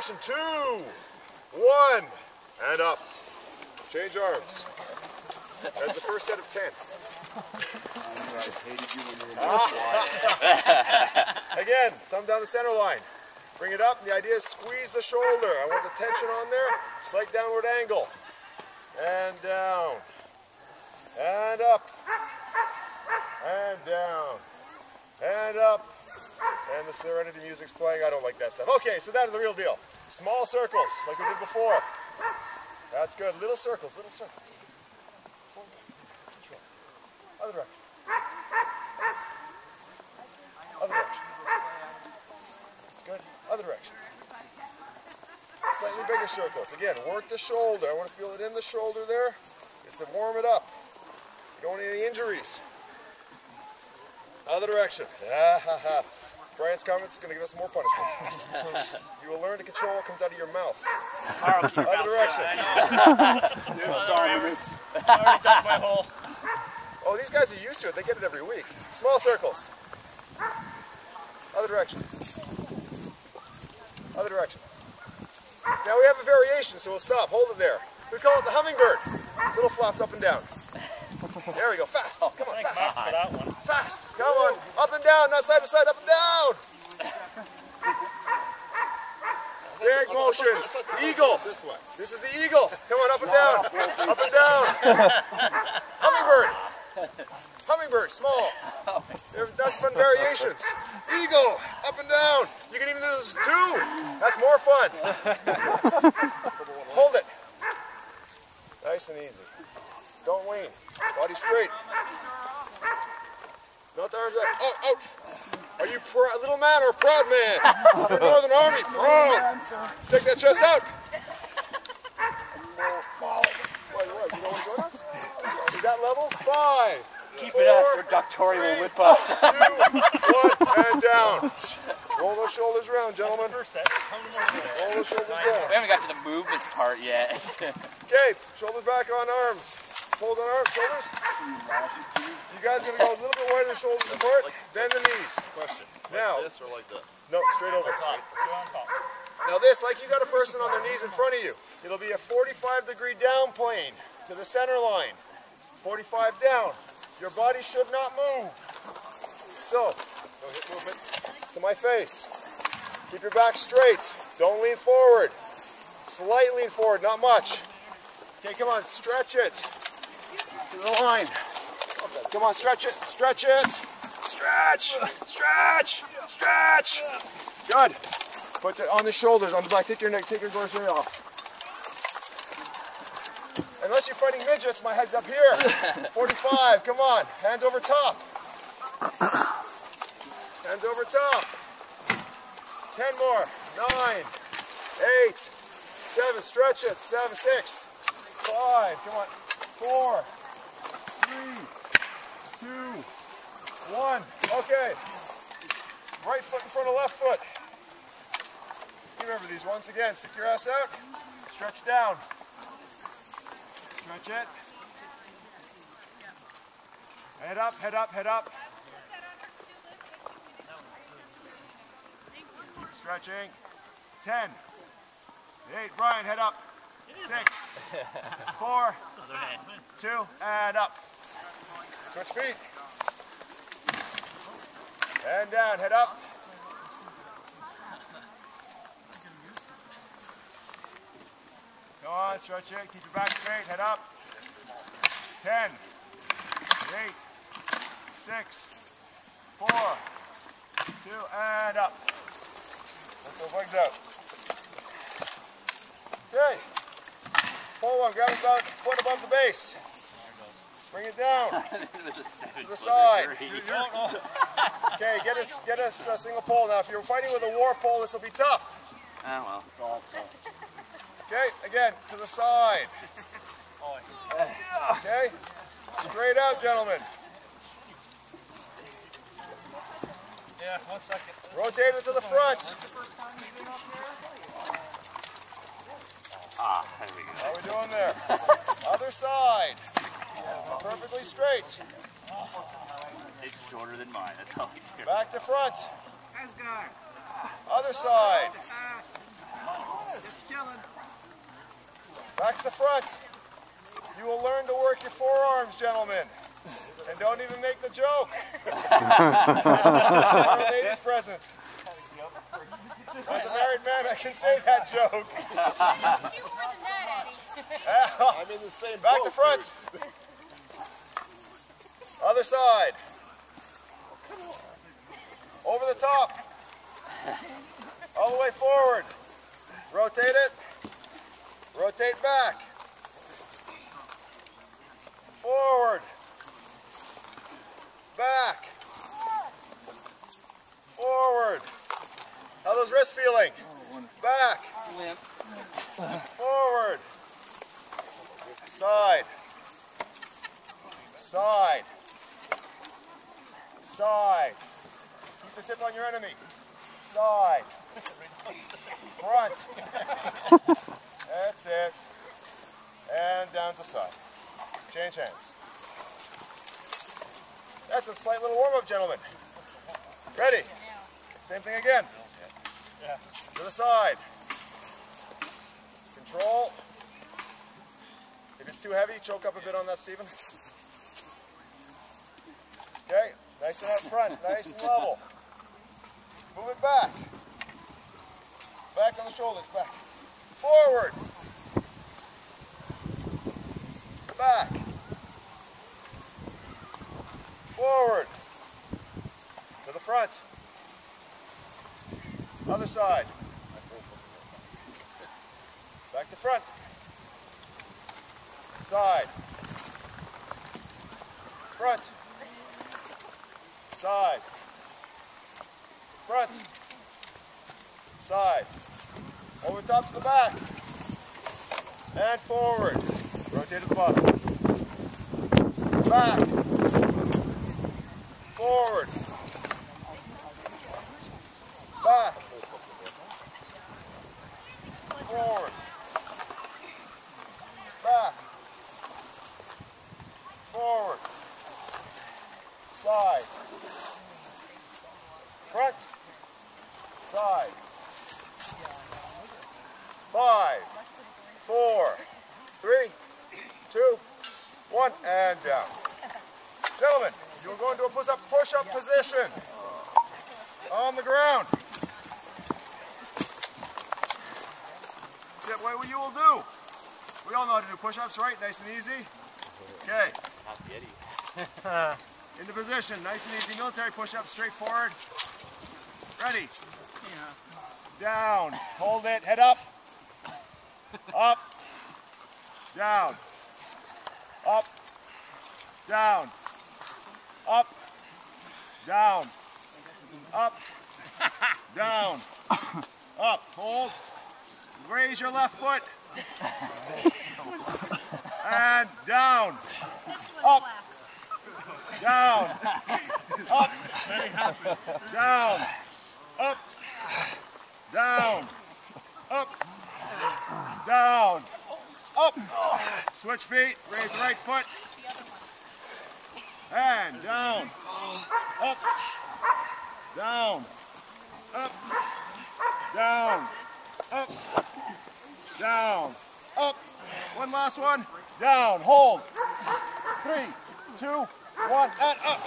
direction. Two, one, and up. Change arms. That's the first set of ten. Again, thumb down the center line. Bring it up. And the idea is squeeze the shoulder. I want the tension on there. Slight downward angle. And down. And up. And down. And up. And the Serenity music's playing. I don't like that stuff. Okay, so that is the real deal. Small circles, like we did before. That's good. Little circles, little circles. Other direction. Other direction. That's good. Other direction. Slightly bigger circles. Again, work the shoulder. I want to feel it in the shoulder there. Just to warm it up. You don't want any injuries. Other direction. Ah, ha, ha. Brian's comments are going to give us more punishment. you will learn to control what comes out of your mouth. Other direction. Sorry, I already dug my hole. Oh, these guys are used to it. They get it every week. Small circles. Other direction. Other direction. Now we have a variation, so we'll stop. Hold it there. We call it the hummingbird. Little flops up and down. There we go. Fast. Oh, Come on, Thank fast. For that one. Fast. Come on. Up and down, not side to side, up and down. Big motions. Eagle. This way. This is the eagle. Come on, up and down. Up and down. Hummingbird. Hummingbird, small. That's fun variations. Eagle, up and down. You can even do this with two. That's more fun. Hold it. Nice and easy. Don't lean. Body straight. Not the arms out. Oh, out. Are you pr- a little man or a proud man? You're Northern Army. Proud. Stick that chest out. Well, you're right. You don't want to join us? Is that level? Five. Keep it us, or Doc Tory will whip us. Two, one, and down. Roll those shoulders around, gentlemen. First set. Come to my Roll those shoulders down. We haven't got to the movement part yet. Okay, shoulders back on arms. Hold on arms, shoulders. You guys are gonna go a little bit wider, shoulders apart. Bend the knees. Question. Now. Like this or like this? No, straight over. top. Go on top. Now this, like you got a person on their knees in front of you. It'll be a 45 degree down plane to the center line. 45 down. Your body should not move. So, go hip movement to my face. Keep your back straight. Don't lean forward. Slight lean forward, not much. Okay, come on, stretch it. To the line. Come on, stretch it, stretch it. Stretch, stretch, stretch. Good. Put it on the shoulders, on the back. Take your neck, take your dorsal off. Unless you're fighting midgets, my head's up here. 45, come on. Hands over top. Hands over top. 10 more. 9, 8, 7, stretch it. 7, 6, 5, come on. 4, 3, 2, 1. Okay. Right foot in front of left foot. Remember these once again. Stick your ass out. Stretch down. Stretch it. Head up, head up, head up. Stretching. Ten. Eight. Brian, head up. Six. Four. Two. And up. Switch feet. And down. Head up. Go on, stretch it. Keep your back straight. Head up. Ten. Eight. Six. Four. Two. And up. Let those legs out. Okay. Pull one. Grab about a foot above the base. Bring it down to the side. Okay, get us get us a single pole. Now, if you're fighting with a war pole, this will be tough. oh well. Okay, again, to the side. Okay, straight out, gentlemen. Yeah, one second. Rotate it to the front. Ah, there we go. How are we doing there? Other side. Perfectly straight. It's shorter than mine. That's all you hear. Back to front. Other side. Just chilling. Back to the front. You will learn to work your forearms, gentlemen. And don't even make the joke. Our ladies present. As a married man, I can say that joke. You more than that, Eddie. I'm in the same Back to front. Other side. Over the top. All the way forward. Rotate it. Rotate back. Forward. Back. Forward. How those wrists feeling? Back. Forward. Side. Side. Side. Keep the tip on your enemy. Side. Front. That's it. And down to side. Change hands. That's a slight little warm-up, gentlemen. Ready? Same thing again. To the side. Control. If it's too heavy, choke up a bit on that, Stephen. Okay, nice and up front, nice and level. Move it back. Back on the shoulders, back. Forward. Back. Forward. To the front. Other side. Back to front. Side. Front. Side. Front. Side. Over top to the back. And forward. Rotate to the bottom. Back. Forward. Back. Forward. Back. Forward. Side. Front. Side. Five, four, three, two, one, and down. Gentlemen, you will go into a push-up push-up position on the ground. Except what you will do. We all know how to do push-ups, right? Nice and easy. Okay. Into position, nice and easy. Military push-up, straight forward. Ready. Down. Hold it. Head up. Up. Down. Up. Down. Up. Down. Up. Down. Up. Hold. Raise your left foot. And down. This one's Up. Down. Up. Down. Up. Down. Up. Down. Up. Switch feet. Raise the right foot. And down. Up. Down. Up. Down. Up. Down. Up. One last one. Down. Hold. Three, two, one, and up.